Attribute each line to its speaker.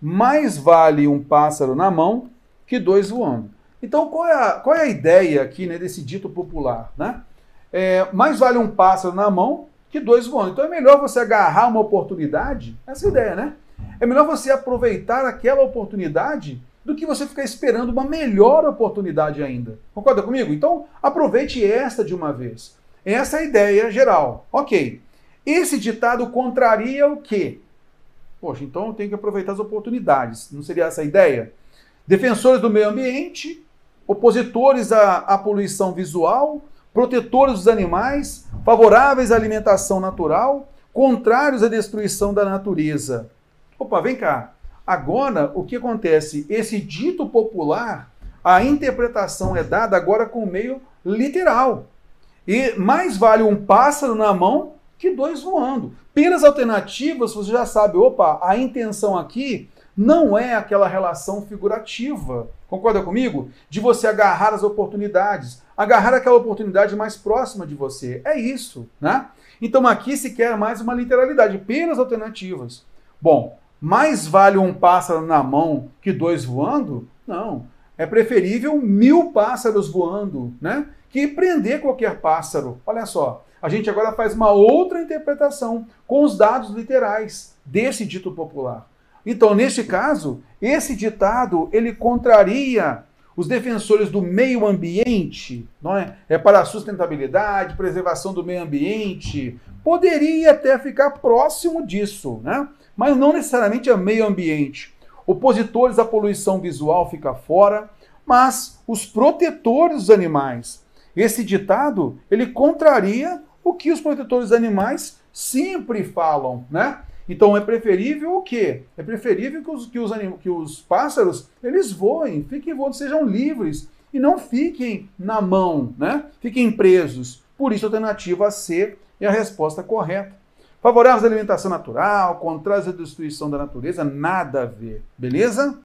Speaker 1: mais vale um pássaro na mão que dois voando. Então, qual é a, qual é a ideia aqui né, desse dito popular? Né? É, mais vale um pássaro na mão que dois voando. Então, é melhor você agarrar uma oportunidade, essa é ideia, né? É melhor você aproveitar aquela oportunidade do que você ficar esperando uma melhor oportunidade ainda. Concorda comigo? Então, aproveite esta de uma vez. Essa é a ideia geral. Ok. Esse ditado contraria o quê? Poxa, então eu tenho que aproveitar as oportunidades. Não seria essa a ideia? Defensores do meio ambiente, opositores à, à poluição visual, protetores dos animais, favoráveis à alimentação natural, contrários à destruição da natureza. Opa, vem cá. Agora, o que acontece? Esse dito popular, a interpretação é dada agora com o meio literal. E mais vale um pássaro na mão que dois voando. Pelas alternativas, você já sabe, opa, a intenção aqui não é aquela relação figurativa. Concorda comigo? De você agarrar as oportunidades, agarrar aquela oportunidade mais próxima de você. É isso, né? Então aqui se quer mais uma literalidade, pelas alternativas. Bom, mais vale um pássaro na mão que dois voando? Não. É preferível mil pássaros voando, né? Que prender qualquer pássaro. Olha só, a gente agora faz uma outra interpretação com os dados literais desse dito popular. Então, neste caso, esse ditado ele contraria os defensores do meio ambiente, não é? É para a sustentabilidade, preservação do meio ambiente. Poderia até ficar próximo disso, né? mas não necessariamente a meio ambiente. Opositores à poluição visual fica fora, mas os protetores dos animais. Esse ditado, ele contraria o que os protetores animais sempre falam, né? Então é preferível o quê? É preferível que os, que os, anim, que os pássaros eles voem, fiquem voando, sejam livres e não fiquem na mão, né? Fiquem presos. Por isso a alternativa C é a resposta correta. Favoráveis à alimentação natural, contrários à destruição da natureza, nada a ver. Beleza?